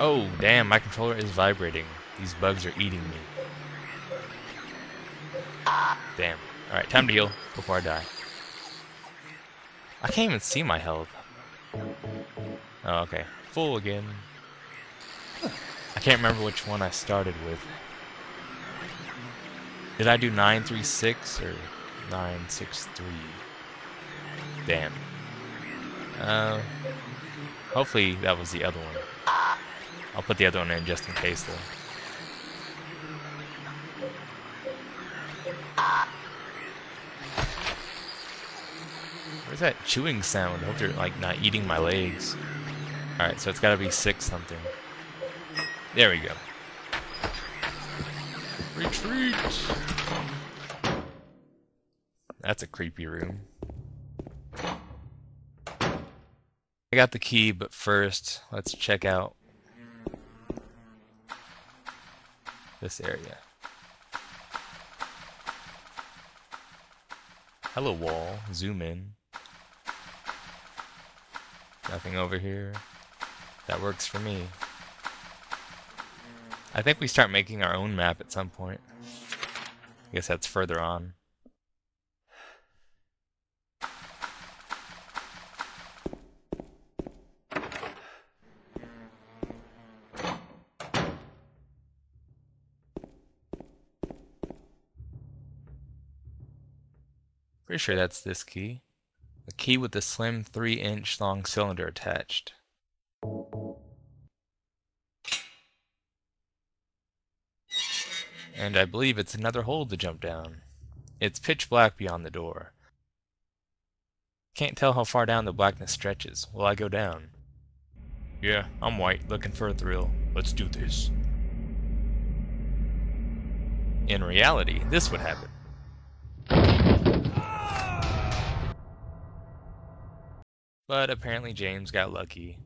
Oh, damn, my controller is vibrating. These bugs are eating me. Damn. Alright, time to heal before I die. I can't even see my health. Oh, okay. Full again. I can't remember which one I started with. Did I do 936 or 963? Damn. Uh, hopefully that was the other one. I'll put the other one in just in case though. Where's that chewing sound? I hope they're like not eating my legs. Alright, so it's gotta be six something. There we go. Retreat! That's a creepy room. I got the key, but first, let's check out this area. Hello wall, zoom in. Nothing over here. That works for me. I think we start making our own map at some point. I guess that's further on. Pretty sure that's this key. A key with a slim 3 inch long cylinder attached. And I believe it's another hole to jump down. It's pitch black beyond the door. Can't tell how far down the blackness stretches. Will I go down? Yeah, I'm white, looking for a thrill. Let's do this. In reality, this would happen. But apparently James got lucky.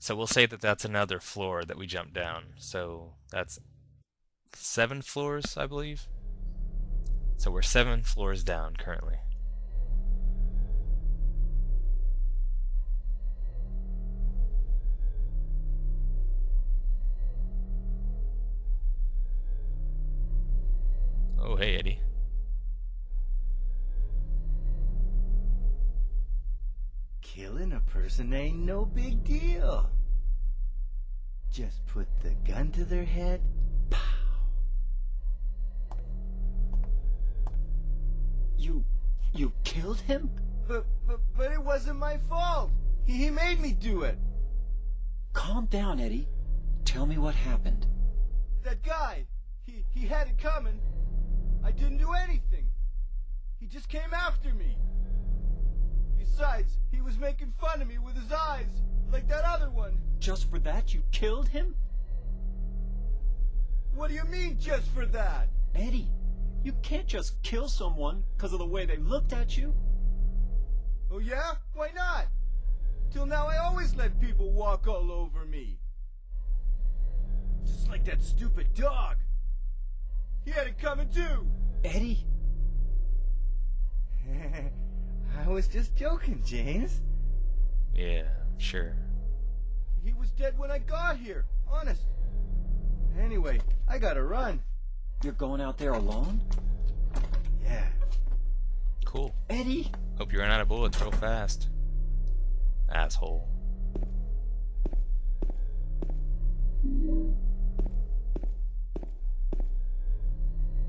So we'll say that that's another floor that we jumped down. So that's seven floors, I believe. So we're seven floors down currently. Oh, hey, Eddie. Person ain't no big deal. Just put the gun to their head. Pow. You. you killed him? But, but, but it wasn't my fault. He, he made me do it. Calm down, Eddie. Tell me what happened. That guy, he, he had it coming. I didn't do anything. He just came after me. Besides, he was making fun of me with his eyes, like that other one. Just for that, you killed him? What do you mean, just for that? Eddie, you can't just kill someone because of the way they looked at you. Oh yeah? Why not? Till now I always let people walk all over me. Just like that stupid dog. He had it coming too. Eddie? I was just joking, James. Yeah, sure. He was dead when I got here. Honest. Anyway, I gotta run. You're going out there alone? Yeah. Cool. Eddie? Hope you run out of bullets real fast. Asshole.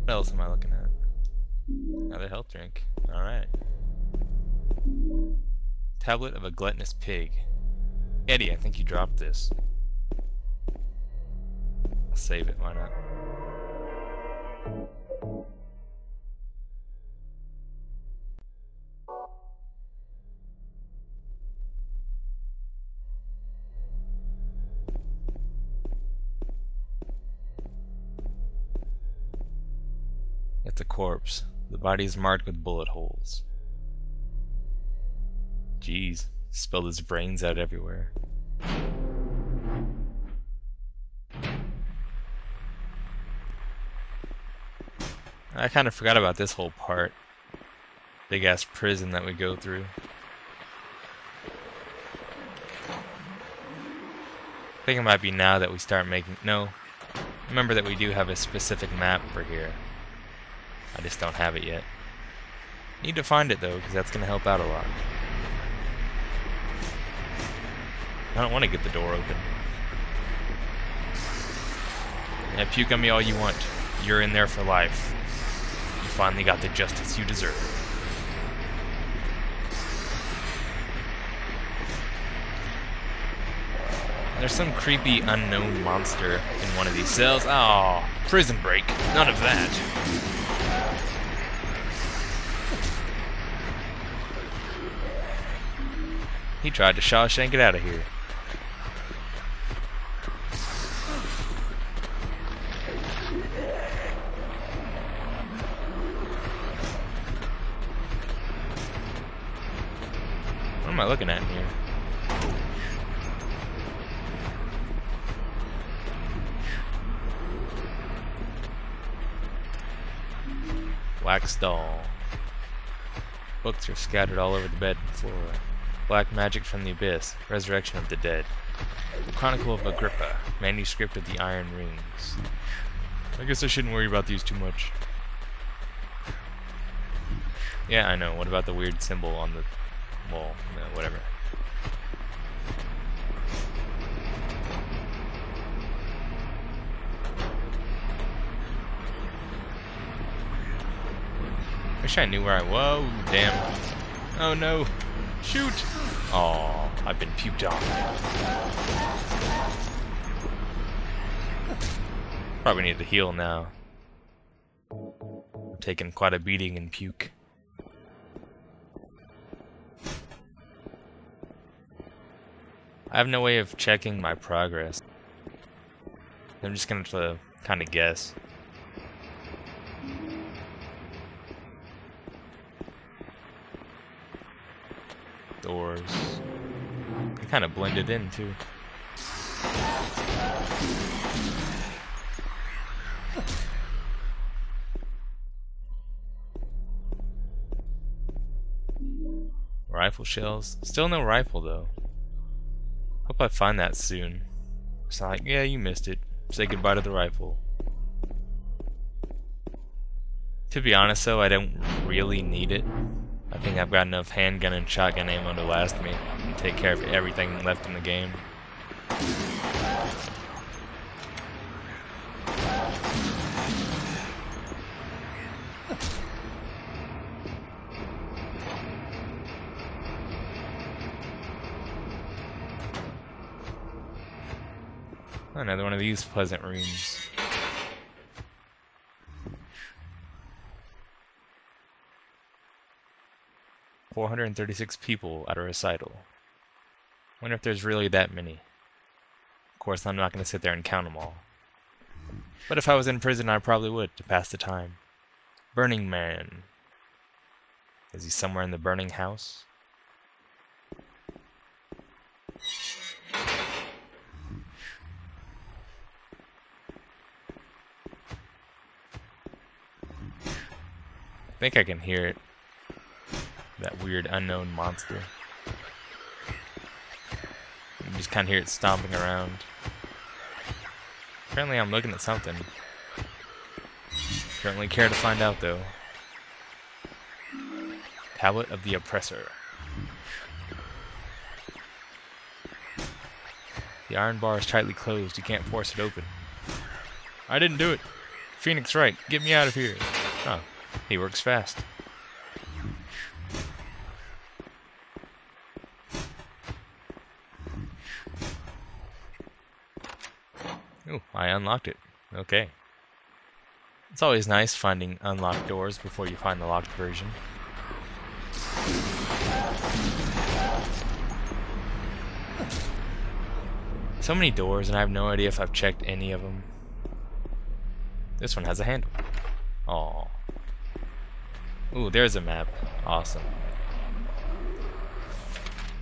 What else am I looking at? Another health drink. Alright. Tablet of a gluttonous pig. Eddie, I think you dropped this. I'll save it, why not? It's a corpse. The body is marked with bullet holes. Jeez, spilled his brains out everywhere. I kind of forgot about this whole part. Big ass prison that we go through. I think it might be now that we start making... No. Remember that we do have a specific map for here. I just don't have it yet. Need to find it though, because that's going to help out a lot. I don't want to get the door open. Yeah, puke on me all you want. You're in there for life. You finally got the justice you deserve. There's some creepy unknown monster in one of these cells. Oh, prison break. None of that. He tried to Shawshank it out of here. Looking at here? Wax doll. Books are scattered all over the bed and floor. Black Magic from the Abyss, Resurrection of the Dead. The Chronicle of Agrippa, Manuscript of the Iron Rings. I guess I shouldn't worry about these too much. Yeah, I know. What about the weird symbol on the wall? No, whatever. Wish I knew where I. Whoa, damn. Oh no. Shoot! Oh, I've been puked on. Probably need to heal now. I'm taking quite a beating in puke. I have no way of checking my progress. I'm just gonna to kind of guess. Doors. They kind of blended in too. Rifle shells. Still no rifle though. Hope I find that soon. It's like, yeah, you missed it. Say goodbye to the rifle. To be honest though, I don't really need it. I think I've got enough handgun and shotgun ammo to last me and take care of everything left in the game. Another one of these pleasant rooms. Four hundred and thirty-six people at a recital. Wonder if there's really that many. Of course, I'm not going to sit there and count them all. But if I was in prison, I probably would to pass the time. Burning Man. Is he somewhere in the burning house? Think I can hear it. That weird unknown monster. You just kind of hear it stomping around. Apparently I'm looking at something. Really care to find out though. Tablet of the Oppressor. The iron bar is tightly closed. You can't force it open. I didn't do it. Phoenix Wright, get me out of here. Oh, he works fast. Ooh, I unlocked it. Okay. It's always nice finding unlocked doors before you find the locked version. So many doors, and I have no idea if I've checked any of them. This one has a handle. Oh. Ooh, there's a map. Awesome.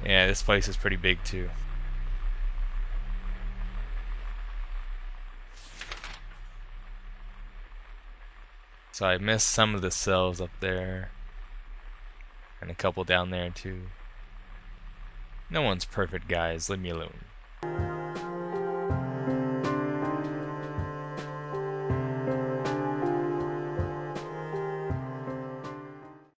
Yeah, this place is pretty big too. So I missed some of the cells up there. And a couple down there too. No one's perfect, guys. Leave me alone.